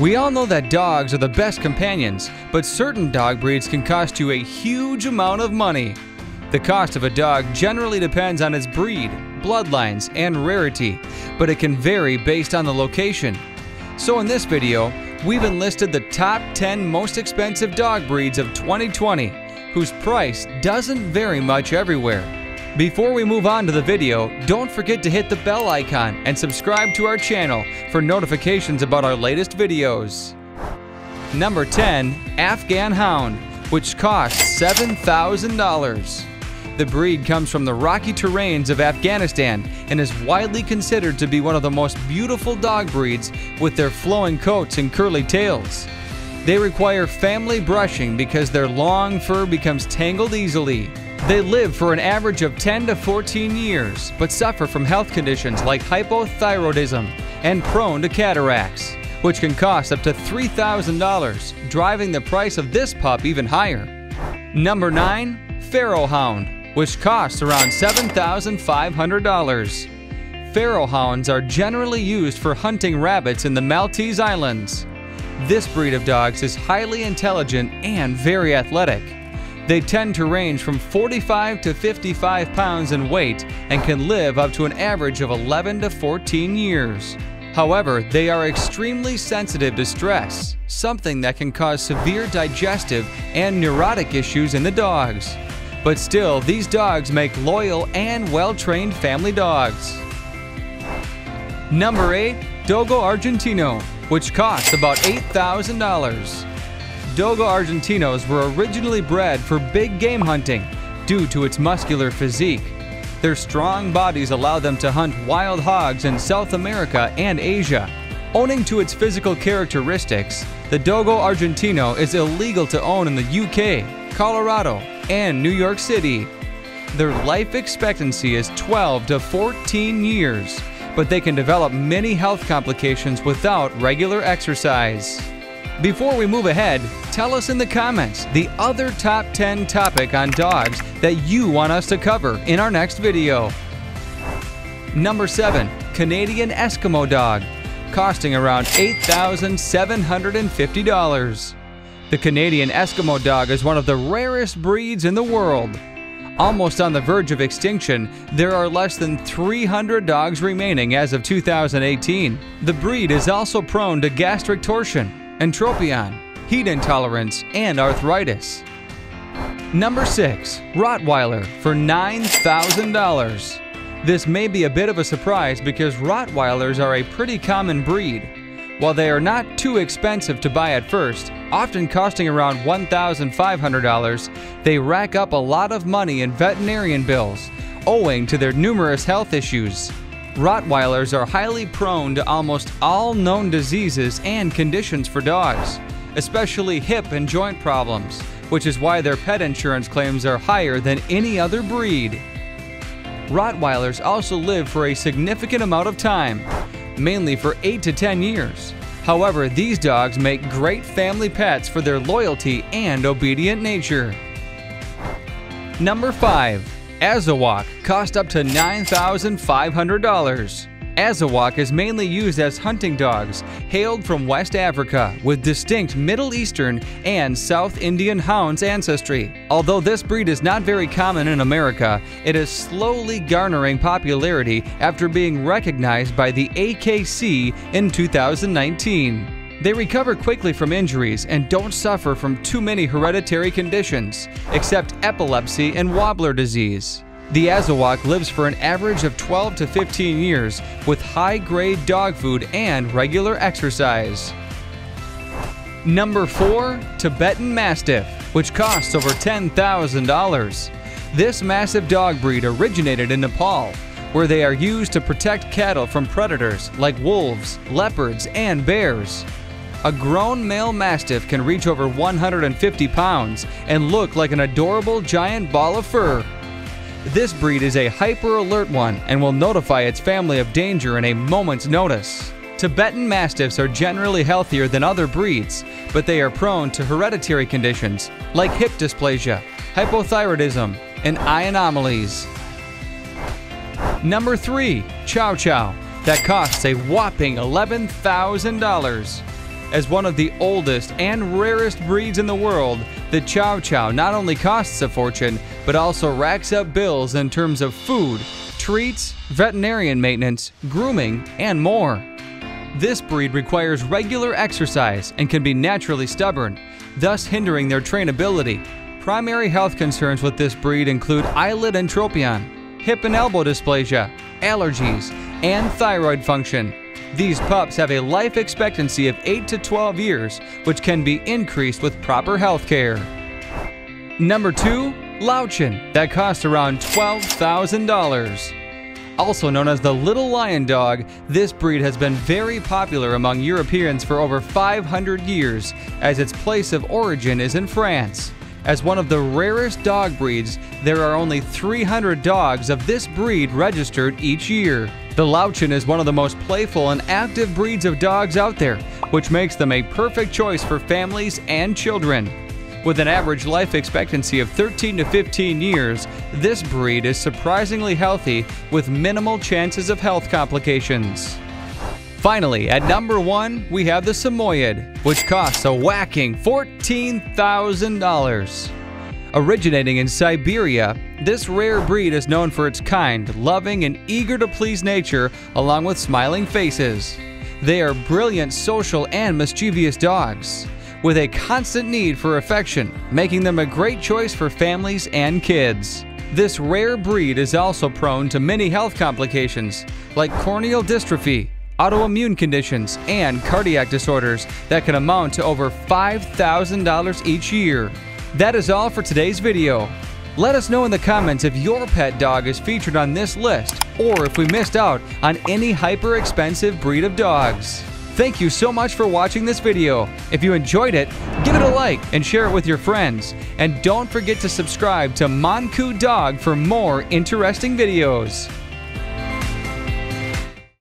We all know that dogs are the best companions, but certain dog breeds can cost you a huge amount of money. The cost of a dog generally depends on its breed, bloodlines, and rarity, but it can vary based on the location. So in this video, we've enlisted the top 10 most expensive dog breeds of 2020, whose price doesn't vary much everywhere. Before we move on to the video, don't forget to hit the bell icon and subscribe to our channel for notifications about our latest videos. Number 10. Afghan Hound, which costs $7,000. The breed comes from the rocky terrains of Afghanistan and is widely considered to be one of the most beautiful dog breeds with their flowing coats and curly tails. They require family brushing because their long fur becomes tangled easily. They live for an average of 10 to 14 years, but suffer from health conditions like hypothyroidism and prone to cataracts, which can cost up to $3,000, driving the price of this pup even higher. Number 9. Pharaoh Hound, which costs around $7,500. Pharaoh Hounds are generally used for hunting rabbits in the Maltese Islands. This breed of dogs is highly intelligent and very athletic. They tend to range from 45 to 55 pounds in weight and can live up to an average of 11 to 14 years. However, they are extremely sensitive to stress, something that can cause severe digestive and neurotic issues in the dogs. But still, these dogs make loyal and well-trained family dogs. Number 8. Dogo Argentino which costs about $8,000. Dogo Argentinos were originally bred for big game hunting due to its muscular physique. Their strong bodies allow them to hunt wild hogs in South America and Asia. Owing to its physical characteristics, the Dogo Argentino is illegal to own in the UK, Colorado, and New York City. Their life expectancy is 12 to 14 years, but they can develop many health complications without regular exercise. Before we move ahead, tell us in the comments the other top 10 topic on dogs that you want us to cover in our next video. Number 7. Canadian Eskimo Dog, costing around $8,750. The Canadian Eskimo Dog is one of the rarest breeds in the world. Almost on the verge of extinction, there are less than 300 dogs remaining as of 2018. The breed is also prone to gastric torsion, entropion, heat intolerance, and arthritis. Number 6. Rottweiler for $9,000. This may be a bit of a surprise because Rottweilers are a pretty common breed. While they are not too expensive to buy at first, often costing around $1,500, they rack up a lot of money in veterinarian bills, owing to their numerous health issues. Rottweilers are highly prone to almost all known diseases and conditions for dogs, especially hip and joint problems, which is why their pet insurance claims are higher than any other breed. Rottweilers also live for a significant amount of time, mainly for 8 to 10 years. However, these dogs make great family pets for their loyalty and obedient nature. Number 5. Azawakh cost up to $9,500. Azawakh is mainly used as hunting dogs, hailed from West Africa, with distinct Middle Eastern and South Indian hounds ancestry. Although this breed is not very common in America, it is slowly garnering popularity after being recognized by the AKC in 2019. They recover quickly from injuries and don't suffer from too many hereditary conditions, except epilepsy and wobbler disease. The Azawakh lives for an average of 12 to 15 years with high-grade dog food and regular exercise. Number 4. Tibetan Mastiff, which costs over $10,000. This massive dog breed originated in Nepal, where they are used to protect cattle from predators like wolves, leopards, and bears. A grown male Mastiff can reach over 150 pounds and look like an adorable giant ball of fur this breed is a hyper alert one and will notify its family of danger in a moment's notice. Tibetan Mastiffs are generally healthier than other breeds, but they are prone to hereditary conditions like hip dysplasia, hypothyroidism, and eye anomalies. Number 3. Chow Chow, that costs a whopping $11,000. As one of the oldest and rarest breeds in the world, the Chow Chow not only costs a fortune, but also racks up bills in terms of food, treats, veterinarian maintenance, grooming, and more. This breed requires regular exercise and can be naturally stubborn, thus hindering their trainability. Primary health concerns with this breed include eyelid entropion, hip and elbow dysplasia, allergies, and thyroid function. These pups have a life expectancy of 8 to 12 years, which can be increased with proper health care. Number 2. Löwchen, that costs around $12,000. Also known as the Little Lion Dog, this breed has been very popular among Europeans for over 500 years, as its place of origin is in France. As one of the rarest dog breeds, there are only 300 dogs of this breed registered each year. The Löwchen is one of the most playful and active breeds of dogs out there, which makes them a perfect choice for families and children. With an average life expectancy of 13 to 15 years, this breed is surprisingly healthy with minimal chances of health complications. Finally, at number one, we have the Samoyed, which costs a whacking $14,000. Originating in Siberia, this rare breed is known for its kind, loving, and eager to please nature, along with smiling faces. They are brilliant social and mischievous dogs, with a constant need for affection, making them a great choice for families and kids. This rare breed is also prone to many health complications, like corneal dystrophy, autoimmune conditions, and cardiac disorders that can amount to over $5,000 each year. That is all for today's video. Let us know in the comments if your pet dog is featured on this list or if we missed out on any hyper expensive breed of dogs. Thank you so much for watching this video. If you enjoyed it, give it a like and share it with your friends. And don't forget to subscribe to Monkoodog for more interesting videos.